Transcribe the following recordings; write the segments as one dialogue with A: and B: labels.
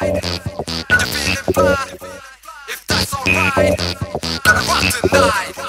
A: tonight. If you're feeling fine, if that's alright, gonna rock tonight.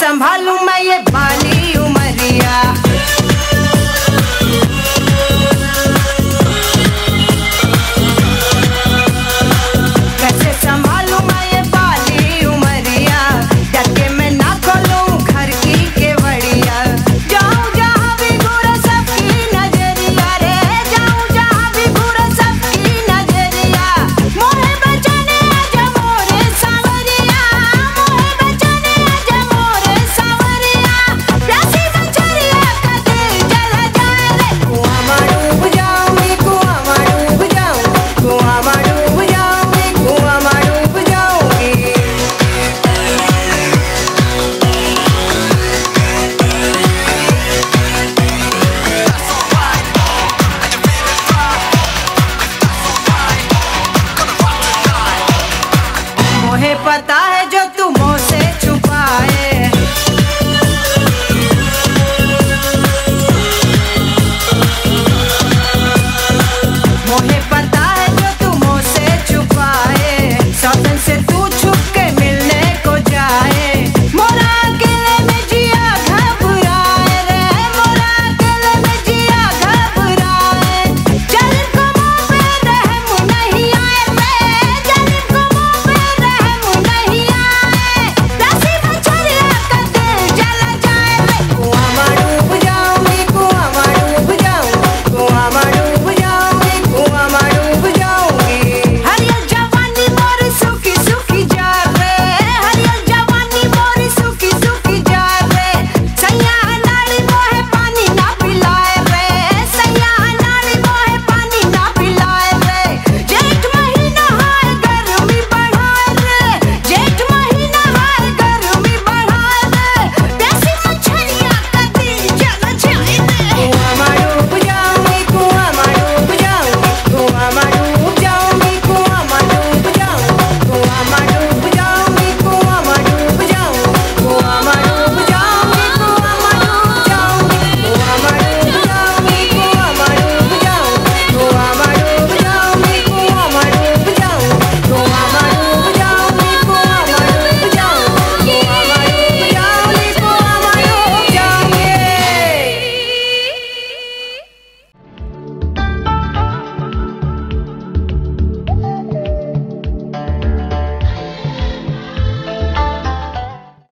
B: संभालू मैं ये बाल